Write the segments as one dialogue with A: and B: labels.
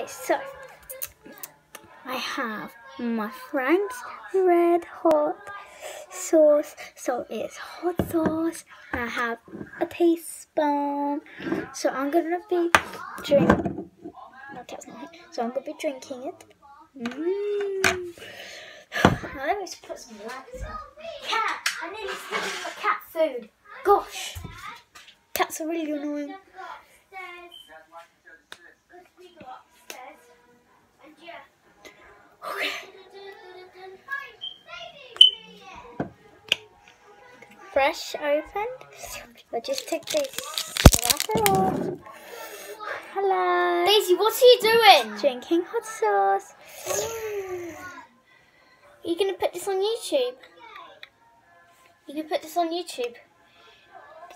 A: Okay, so I have my Frank's Red Hot sauce. So it's hot sauce. I have a teaspoon. So I'm gonna be drink. No, that's not it. So I'm gonna be drinking it. Mm. Now let me just put some lights on. Cat! I nearly spilled my cat food. Gosh, cats are really annoying. Fresh opened. I'll just take this wrapper off. Hello.
B: Daisy, what are you doing?
A: Drinking hot sauce.
B: Are you going to put this on YouTube? You can put this on YouTube.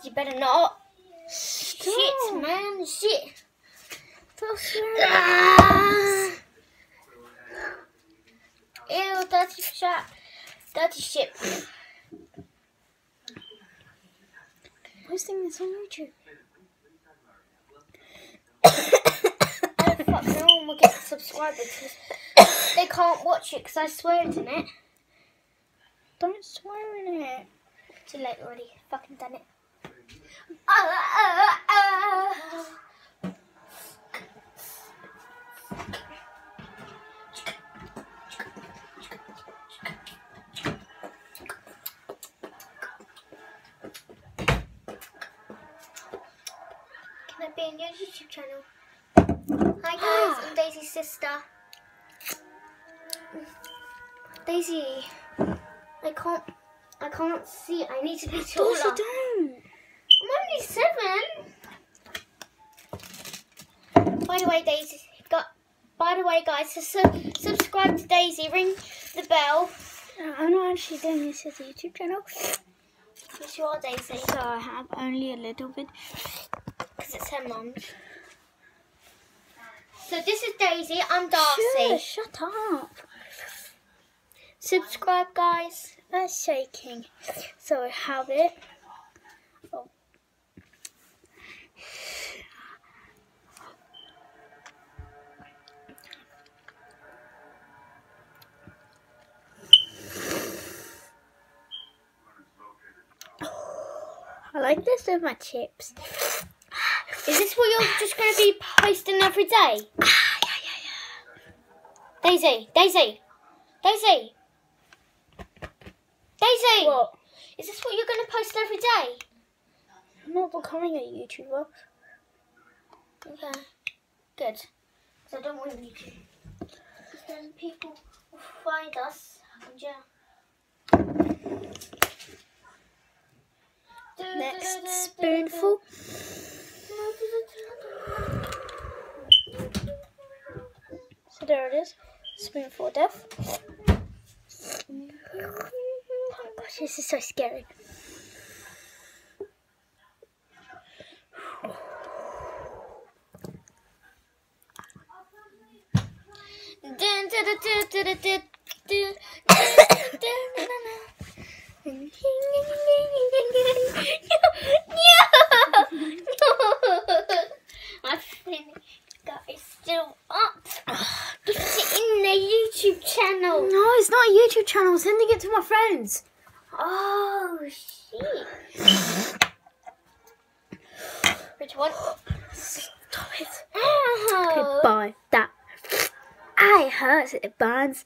B: you better not. Shit, man, shit.
A: Stop
B: Ah. Ew, dirty shit. Dirty shit.
A: Posting this on YouTube.
B: oh, fuck, no one will get subscribers. They can't watch it because I swear it in it.
A: Don't swear in it.
B: Too late already. Fucking done it. Ah. Can being your YouTube channel. Hi guys, I'm Daisy's sister. Daisy, I can't, I can't see. I need to be taller.
A: Dorsey, don't.
B: I'm only seven. By the way, Daisy, got. By the way, guys, su- subscribe to Daisy, ring the bell.
A: Uh, I'm not actually doing this as a YouTube channel.
B: Yes, you are, Daisy,
A: So I have only a little bit.
B: Because it's her mum's. So this is Daisy. I'm Darcy.
A: Shush, shut up.
B: Subscribe, guys.
A: That's shaking. So I have it. Oh. I like this with my chips.
B: Is this what you're just going to be posting every day?
A: Ah, yeah, yeah,
B: Daisy, Daisy, Daisy, Daisy.
A: yeah. What?
B: Is this what you're going to post every day?
A: I'm not becoming a YouTuber.
B: Okay. Good. Because I don't want you to. Because then people will find us and yeah.
A: Next spoonful. So there it is. Spoonful of death. Oh gosh, this is so scary.
B: Dun, dun, dun, dun, dun, dun, dun. No, no. I think guys still up. It's in the YouTube channel.
A: No, it's not a YouTube channel. Sending it to my friends.
B: Oh shit. Which one?
A: Stop it.
B: Oh.
A: Goodbye. That. I hurt. It burns.